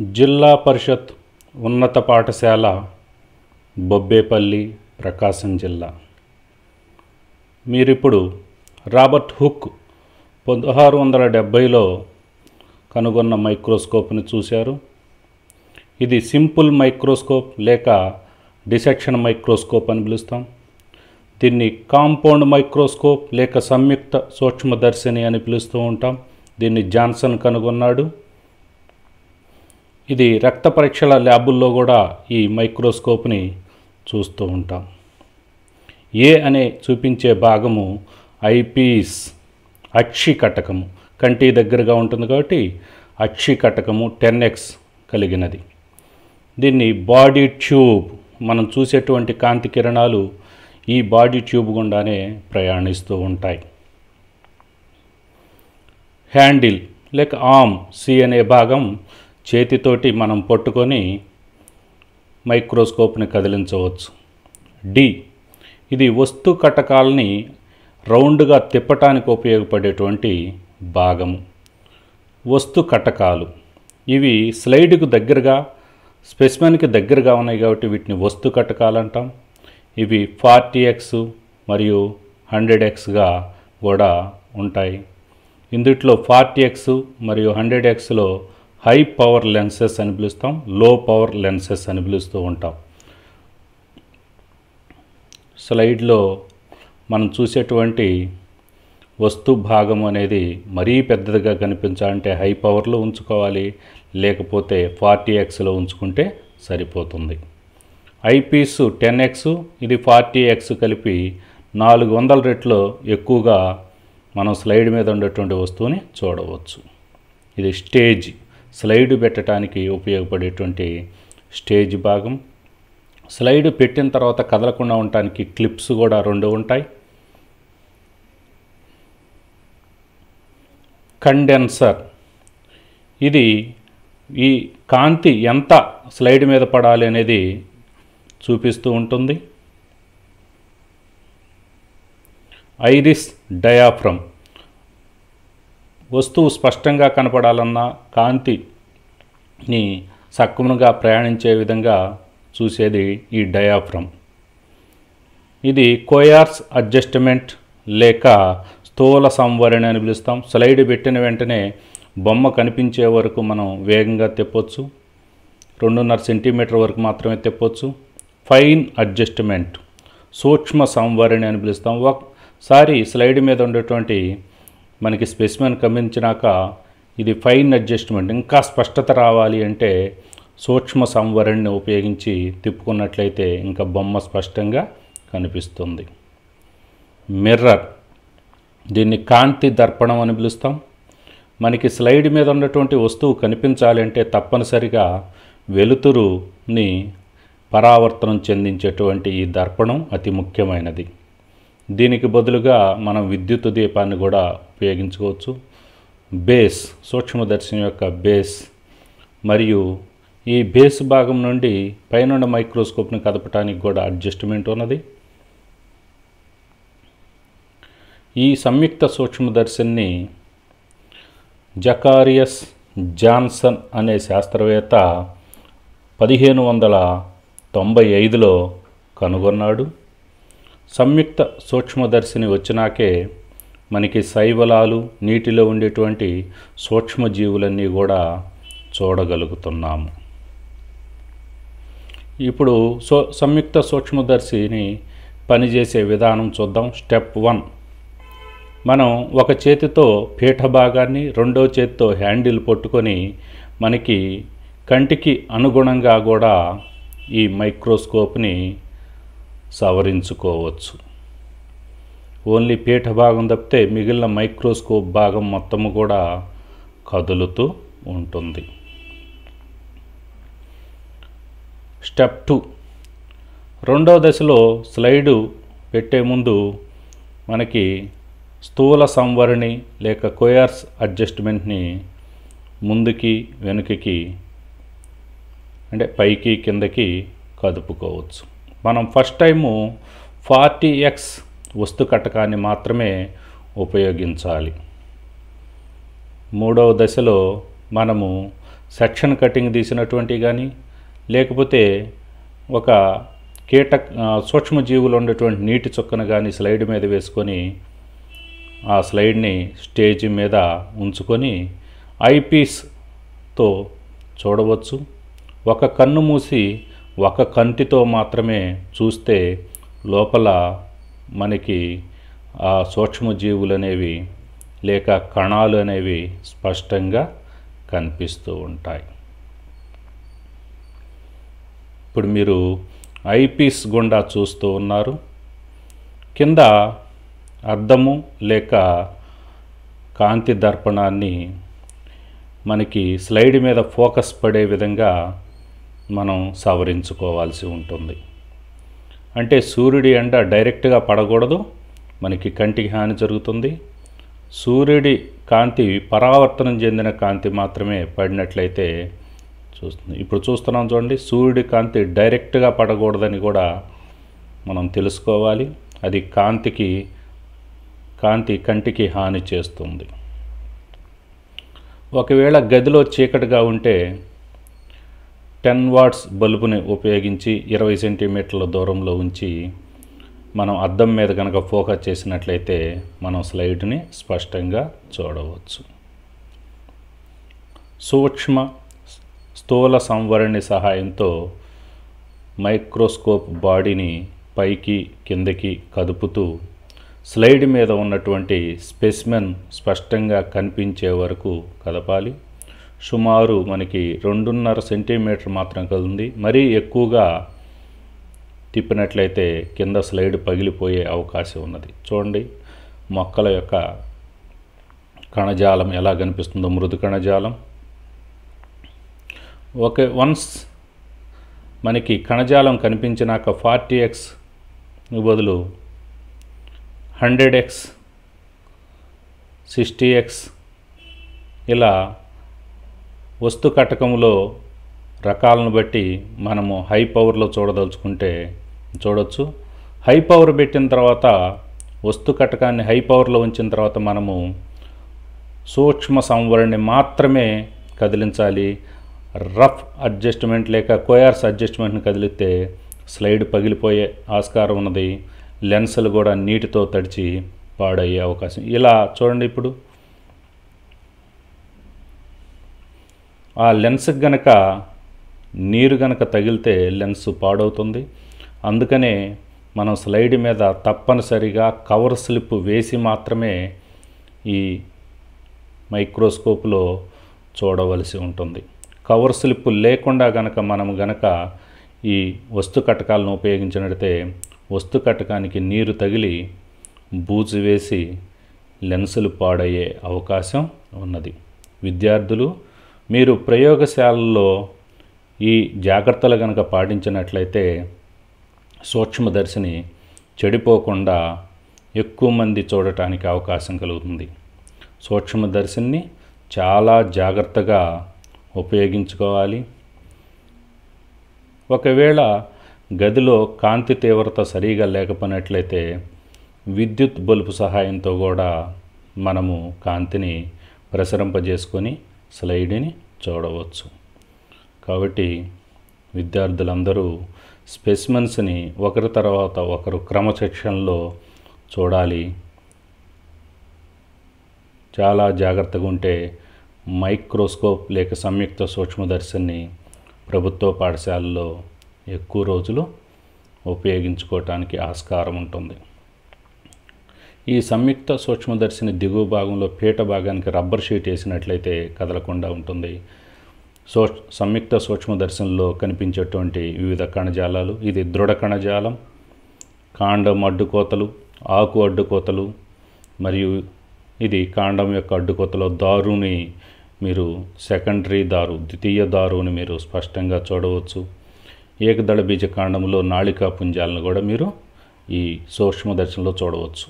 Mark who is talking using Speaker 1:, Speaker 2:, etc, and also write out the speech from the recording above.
Speaker 1: జిల్లా పరిషత్ ఉన్నత పాఠశాల బొబ్బేపల్లి ప్రకాశం జిల్లా. మీరిప్పుడు రాబర్ట్ హుక్ పదహారు వందల డెబ్భైలో కనుగొన్న మైక్రోస్కోప్ని చూశారు. ఇది సింపుల్ మైక్రోస్కోప్ లేక డిసెక్షన్ మైక్రోస్కోప్ అని పిలుస్తాం. దీన్ని కాంపౌండ్ మైక్రోస్కోప్ లేక సంయుక్త సూక్ష్మదర్శిని అని పిలుస్తూ ఉంటాం. దీన్ని జాన్సన్ కనుగొన్నాడు. ఇది రక్త పరీక్షల ల్యాబుల్లో కూడా ఈ మైక్రోస్కోప్ని చూస్తూ ఉంటాం. ఏ అనే చూపించే భాగము ఐపీస్ అక్షి కటకము. కంటి దగ్గరగా ఉంటుంది కాబట్టి అక్షి కటకము టెన్ ఎక్స్ కలిగినది. దీన్ని బాడీ ట్యూబ్ మనం చూసేటువంటి కాంతి కిరణాలు ఈ బాడీ ట్యూబ్ గుండానే ప్రయాణిస్తూ ఉంటాయి. హ్యాండిల్ లేక ఆమ్ సి అనే భాగం చేతితోటి మనం పట్టుకొని మైక్రోస్కోప్ని కదిలించవచ్చు. డి ఇది వస్తు కటకాలని రౌండ్గా తిప్పటానికి ఉపయోగపడేటువంటి భాగము. వస్తు కటకాలు. ఇవి స్లైడ్కు దగ్గరగా స్పెసిమెన్కి దగ్గరగా ఉన్నాయి కాబట్టి వీటిని వస్తు కటకాలు అంటాం. ఇవి ఫార్టీ ఎక్స్ మరియు హండ్రెడ్ ఎక్స్గా కూడా ఉంటాయి. ఇందుట్లో ఫార్టీ ఎక్స్ మరియు హండ్రెడ్ ఎక్స్లో హై పవర్ లెన్సెస్ అని పిలుస్తాం లో పవర్ లెన్సెస్ అని పిలుస్తూ ఉంటాం. స్లైడ్లో మనం చూసేటువంటి వస్తు భాగం అనేది మరీ పెద్దదిగా కనిపించాలంటే హై పవర్లో ఉంచుకోవాలి లేకపోతే ఫార్టీ ఎక్స్లో ఉంచుకుంటే సరిపోతుంది. ఐపీస్ టెన్ ఎక్స్ ఇది ఫార్టీ ఎక్స్ కలిపి నాలుగు వందల రెట్లు ఎక్కువగా మనం స్లైడ్ మీద ఉండేటువంటి వస్తువుని చూడవచ్చు. ఇది స్టేజ్. స్లైడ్ పెట్టడానికి ఉపయోగపడేటువంటి స్టేజ్ భాగం. స్లైడ్ పెట్టిన తర్వాత కదలకుండా ఉండటానికి క్లిప్స్ కూడా రెండు ఉంటాయి. కండెన్సర్. ఇది ఈ కాంతి ఎంత స్లైడ్ మీద పడాలి అనేది చూపిస్తూ ఉంటుంది. Iris diaphragm. వస్తువు స్పష్టంగా కనపడాలన్నా కాంతిని సక్రమంగా ప్రయాణించే విధంగా చూసేది ఈ డయాఫ్రమ్. ఇది కోయార్స్ అడ్జస్ట్మెంట్ లేక స్థూల సంవరణ అని పిలుస్తాం. స్లైడ్ పెట్టిన వెంటనే బొమ్మ కనిపించే వరకు మనం వేగంగా తెప్పొచ్చు. రెండున్నర సెంటీమీటర్ వరకు మాత్రమే తెప్పొచ్చు. ఫైన్ అడ్జస్ట్మెంట్ సూక్ష్మ సంవరణ అని పిలుస్తాం. ఒకసారి స్లైడ్ మీద ఉండేటువంటి మనకి స్పెసిమెన్ గమనించినాక ఇది ఫైన్ అడ్జస్ట్మెంట్ ఇంకా స్పష్టత రావాలి అంటే సూక్ష్మ సంవరణని ఉపయోగించి తిప్పుకున్నట్లయితే ఇంకా బొమ్మ స్పష్టంగా కనిపిస్తుంది. మిర్రర్ దీన్ని కాంతి దర్పణం అని పిలుస్తాం. మనకి స్లైడ్ మీద ఉన్నటువంటి వస్తువు కనిపించాలంటే తప్పనిసరిగా వెలుతురుని పరావర్తనం చెందించేటువంటి ఈ దర్పణం అతి ముఖ్యమైనది. దీనికి బదులుగా మనం విద్యుత్ దీపాన్ని కూడా ఉపయోగించుకోవచ్చు. బేస్ సూక్ష్మదర్శనం యొక్క బేస్. మరియు ఈ బేస్ భాగం నుండి పైనున్న మైక్రోస్కోప్ని కదపటానికి కూడా అడ్జస్ట్మెంట్ ఉన్నది. ఈ సంయుక్త సూక్ష్మదర్శిని జకారియస్ జాన్సన్ అనే శాస్త్రవేత్త పదిహేను వందల తొంభై ఐదులో కనుగొన్నాడు. సంయుక్త సూక్ష్మదర్శిని వచ్చినాకే మనకి శైవలాలు నీటిలో ఉండేటువంటి సూక్ష్మజీవులన్నీ కూడా చూడగలుగుతున్నాము. ఇప్పుడు సో సంయుక్త సూక్ష్మదర్శిని పనిచేసే విధానం చూద్దాం. Step one. మనం ఒక చేతితో పీఠ భాగాన్ని రెండో చేతితో హ్యాండిల్ పట్టుకొని మనకి కంటికి అనుగుణంగా కూడా ఈ మైక్రోస్కోప్ని సవరించుకోవచ్చు. ఓన్లీ పీఠ భాగం తప్పితే మిగిలిన మైక్రోస్కోప్ భాగం మొత్తము కూడా కదులుతూ ఉంటుంది. Step two. రెండవ దశలో స్లైడు పెట్టే ముందు మనకి స్థూల సంవరణి లేక కొయర్స్ అడ్జస్ట్మెంట్ని ముందుకి వెనుకకి అంటే పైకి కిందకి కదుపుకోవచ్చు. మనం ఫస్ట్ టైము ఫార్టీ ఎక్స్ వస్తు కటకాన్ని మాత్రమే ఉపయోగించాలి. మూడవ దశలో మనము సెక్షన్ కటింగ్ తీసినటువంటి కానీ లేకపోతే ఒక కీట సూక్ష్మజీవులు ఉన్నటువంటి నీటి చుక్కను కానీ స్లైడ్ మీద వేసుకొని ఆ స్లైడ్ని స్టేజ్ మీద ఉంచుకొని ఐపీస్తో చూడవచ్చు. ఒక కన్ను మూసి ఒక కంటితో మాత్రమే చూస్తే లోపల మనకి ఆ సూక్ష్మజీవులు అనేవి లేక కణాలు అనేవి స్పష్టంగా కనిపిస్తూ ఉంటాయి. ఇప్పుడు మీరు ఐపీస్ గుండా చూస్తూ ఉన్నారు. కింద అద్దము లేక కాంతి దర్పణాన్ని మనకి స్లైడ్ మీద ఫోకస్ పడే విధంగా మనం సవరించుకోవాల్సి ఉంటుంది. అంటే సూర్యుడి ఎండ డైరెక్ట్గా పడకూడదు. మనకి కంటికి హాని జరుగుతుంది. సూర్యుడి కాంతి పరావర్తనం చెందిన కాంతి మాత్రమే పడినట్లయితే చూస్తుంది. ఇప్పుడు చూస్తున్నాం చూడండి సూర్యుడి కాంతి డైరెక్ట్గా పడకూడదని కూడా మనం తెలుసుకోవాలి. అది కాంతికి కాంతి కంటికి హాని చేస్తుంది. ఒకవేళ గదిలో చీకటిగా ఉంటే టెన్ వాట్స్ బల్బుని ఉపయోగించి ఇరవై సెంటీమీటర్ల దూరంలో ఉంచి మనం అద్దం మీద కనుక ఫోకస్ చేసినట్లయితే మనం స్లైడ్ని స్పష్టంగా చూడవచ్చు. సూక్ష్మ స్థూల సంవరణి సహాయంతో మైక్రోస్కోప్ బాడీని పైకి కిందకి కదుపుతూ స్లైడ్ మీద ఉన్నటువంటి స్పెసిమెన్ స్పష్టంగా కనిపించే వరకు కదపాలి. సుమారు మనకి రెండున్నర సెంటీమీటర్ మాత్రం కదుంది మరీ ఎక్కువగా తిప్పినట్లయితే కింద స్లైడ్ పగిలిపోయే అవకాశం ఉన్నది. చూడండి మొక్కల యొక్క కణజాలం ఎలా కనిపిస్తుందో మృదు కణజాలం. ఓకే వన్స్ మనకి కణజాలం కనిపించినాక ఫార్టీ ఎక్స్ బదులు హండ్రెడ్ ఎక్స్ సిక్స్టీ ఎక్స్ ఇలా వస్తు కటకంలో రకాలను బట్టి మనము హై పవర్లో చూడదలుచుకుంటే చూడొచ్చు. హై పవర్ పెట్టిన తర్వాత వస్తు కటకాన్ని హై పవర్లో ఉంచిన తర్వాత మనము సూక్ష్మ సంవరణి మాత్రమే కదిలించాలి. రఫ్ అడ్జస్ట్మెంట్ లేక కోయార్స్ అడ్జస్ట్మెంట్ని కదిలితే స్లైడ్ పగిలిపోయే ఆస్కారం ఉన్నది. లెన్సులు కూడా నీటితో తడిచి పాడయ్యే అవకాశం. ఇలా చూడండి ఇప్పుడు. ఆ లెన్స్కి గనక నీరు గనక తగిలితే లెన్స్ పాడవుతుంది. అందుకనే మనం స్లైడ్ మీద తప్పనిసరిగా కవర్ స్లిప్ వేసి మాత్రమే ఈ మైక్రోస్కోప్లో చూడవలసి ఉంటుంది. కవర్ స్లిప్ లేకుండా గనక మనం గనక ఈ వస్తు కటకాలను ఉపయోగించినట్టే వస్తు కటకానికి నీరు తగిలి బూజు వేసి లెన్సులు పాడయ్యే అవకాశం ఉన్నది. విద్యార్థులు మీరు ప్రయోగశాలలో ఈ జాగ్రత్తలు కనుక పాటించినట్లయితే సూక్ష్మదర్శిని చెడిపోకుండా ఎక్కువ మంది చూడటానికి అవకాశం కలుగుతుంది. సూక్ష్మదర్శిని చాలా జాగ్రత్తగా ఉపయోగించుకోవాలి. ఒకవేళ గదిలో కాంతి తీవ్రత సరిగా లేకపోయినట్లయితే విద్యుత్ బల్బు సహాయంతో కూడా మనము కాంతిని ప్రసరింపజేసుకొని స్లైడ్ని చూడవచ్చు. కాబట్టి విద్యార్థులందరూ స్పెసిమెన్స్ని ఒకరి తర్వాత ఒకరు క్రమశిక్షణలో చూడాలి. చాలా జాగ్రత్తగా ఉంటే మైక్రోస్కోప్ లేక సంయుక్త సూక్ష్మదర్శిని ప్రభుత్వ పాఠశాలలో ఎక్కువ రోజులు ఉపయోగించుకోవటానికి ఆస్కారం ఉంటుంది. ఈ సంయుక్త సూక్ష్మదర్శిని దిగువ భాగంలో పీట భాగానికి రబ్బర్ షీట్ వేసినట్లయితే కదలకుండా ఉంటుంది. సో సంయుక్త సూక్ష్మదర్శనంలో కనిపించేటువంటి వివిధ కణజాలాలు ఇది దృఢ కణజాలం కాండం అడ్డుకోతలు ఆకు అడ్డుకోతలు మరియు ఇది కాండం యొక్క అడ్డుకోతలో దారుని మీరు సెకండరీ దారు ద్వితీయ దారుని మీరు స్పష్టంగా చూడవచ్చు. ఏకదళ బీజ కాండంలో నాళికా పుంజాలను కూడా మీరు ఈ సూక్ష్మదర్శనంలో చూడవచ్చు.